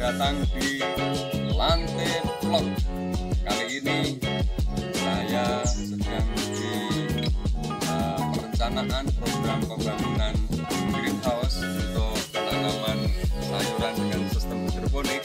datang di Lantai Vlog. Kali ini saya sedang di uh, perencanaan program pembangunan greenhouse untuk penanaman sayuran dengan sistem hidroponik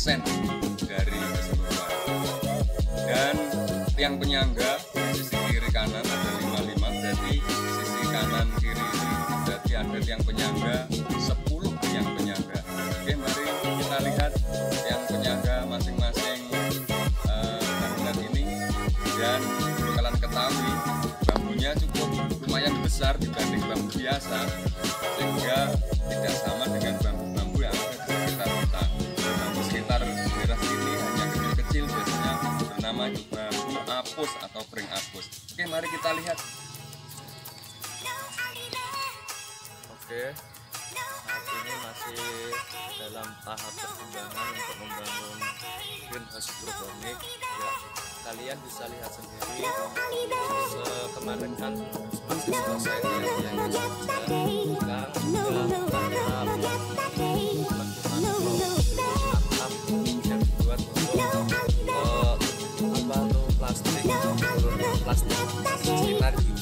dari keseluruhan dan tiang penyangga sisi kiri kanan ada 55 berarti sisi kanan kiri berarti ada tiang penyangga 10 tiang penyangga. Oke mari kita lihat tiang penyangga masing-masing uh, ini. Dan kalian ketahui bambunya cukup lumayan besar dibanding bambu biasa sehingga bambu apus atau pring apus oke mari kita lihat Oke, saat ini masih dalam tahap perkembangan untuk membangun greenhouse hidroponik. Ya, kalian bisa lihat sendiri. Se- Kemarin kan masih selesai yang sudah plastik sinar UV.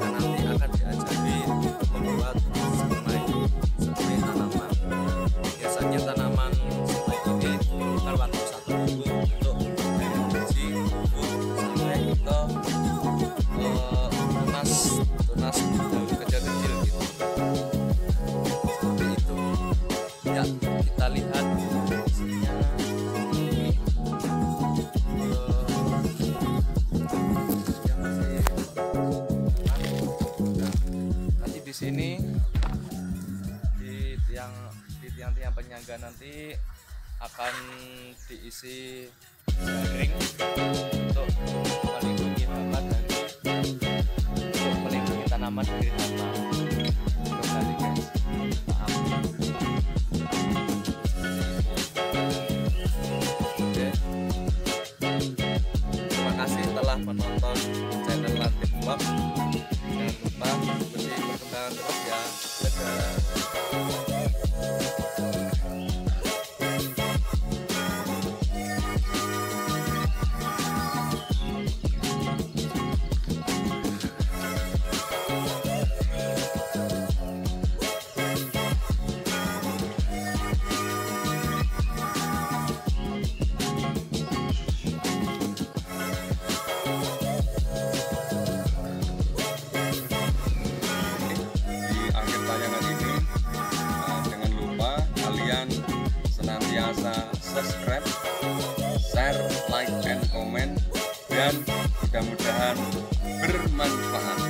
Nanti akan diajari membuat di tiang-tiang penyangga nanti akan diisi jaring untuk melindungi hama dari untuk melindungi tanaman dari hama dan mudah-mudahan bermanfaat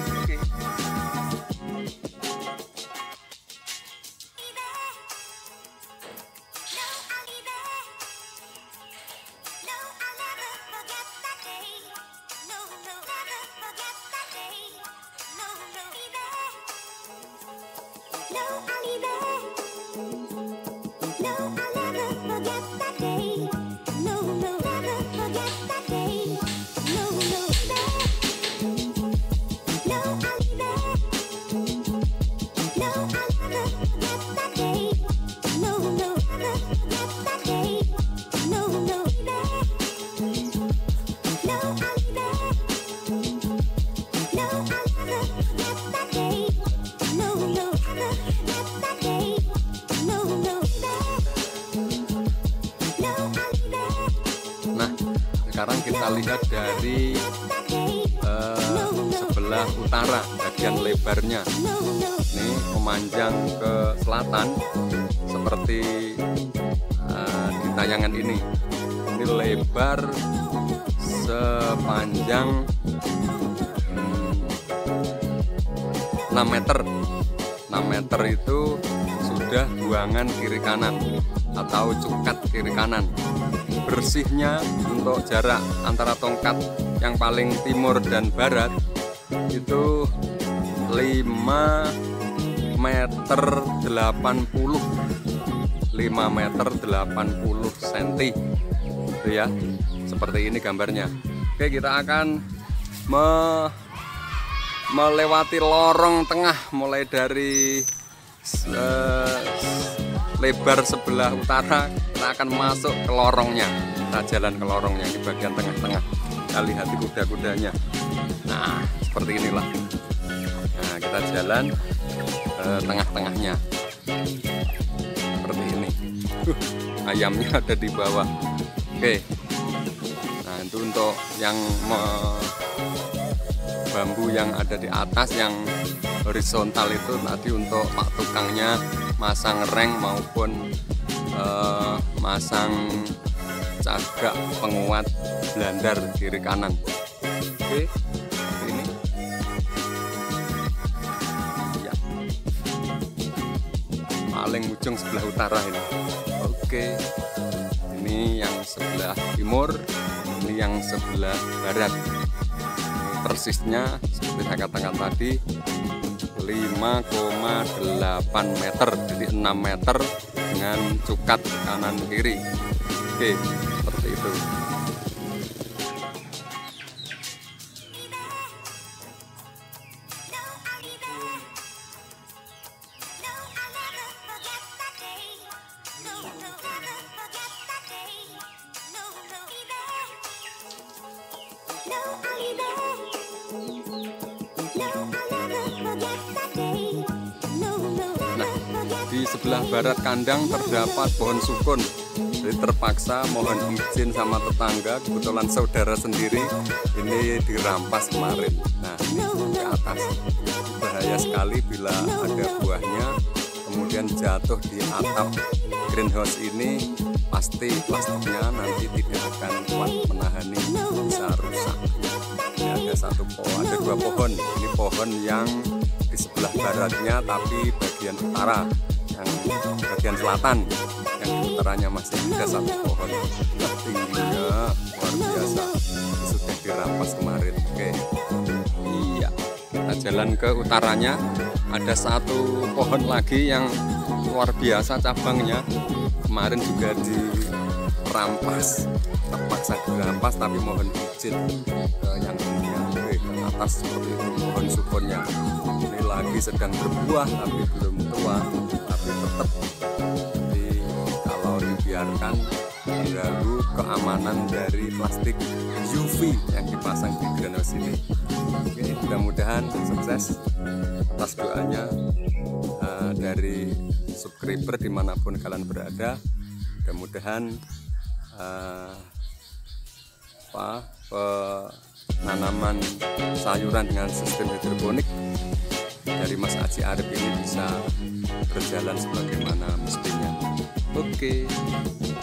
kita lihat dari sebelah sebelah utara bagian lebarnya. Ini memanjang ke selatan seperti uh, di tayangan ini. Ini lebar sepanjang 6 meter. 6 meter itu sudah buangan kiri kanan atau cukat kiri kanan. Bersihnya untuk jarak antara tongkat yang paling timur dan barat itu 5 meter 80 5 meter 80 cm itu ya seperti ini gambarnya. Oke kita akan me melewati lorong tengah mulai dari uh, lebar sebelah utara kita akan masuk ke lorongnya. Kita jalan ke lorongnya di bagian tengah-tengah. Kita lihat di kuda-kudanya. Nah seperti inilah. Nah kita jalan tengah-tengahnya. Seperti ini. Uh, ayamnya ada di bawah. Oke. Nah itu untuk yang bambu yang ada di atas yang horizontal itu tadi untuk pak tukangnya masang reng maupun uh, masang cagak penguat blandar kiri kanan. Oke ini. Ya. Paling ujung sebelah utara ini. Oke ini yang sebelah timur ini yang sebelah barat. Persisnya seperti saya katakan tadi 5,8 meter jadi 6 meter dengan cukat kanan kiri. Oke seperti itu sebelah barat kandang terdapat pohon sukun. Jadi terpaksa mohon izin sama tetangga kebetulan saudara sendiri ini dirampas kemarin. Nah ini ke atas. Bahaya sekali bila ada buahnya kemudian jatuh di atap greenhouse ini pasti plastiknya nanti tidak akan kuat menahani bisa rusak. Ini ada satu pohon ada dua pohon. Ini pohon yang di sebelah baratnya tapi bagian utara yang bagian selatan yang utaranya masih ada satu pohon tingginya luar biasa. Sudah dirampas kemarin. Oke. Iya. Kita jalan ke utaranya. Ada satu pohon lagi yang luar biasa cabangnya. Kemarin juga dirampas. Terpaksa dirampas tapi mohon izin ke yang punya ke atas seperti itu. Pohon sukunnya ini lagi sedang berbuah tapi belum tua tapi tetap jadi kalau dibiarkan mengganggu keamanan dari plastik UV yang dipasang di greenhouse ini oke mudah-mudahan sukses. Atas doanya uh, dari subscriber di mana pun kalian berada mudah-mudahan uh, penanaman sayuran dengan sistem hidroponik dari Mas Aji Arif ini bisa berjalan sebagaimana mestinya. Oke. Okay.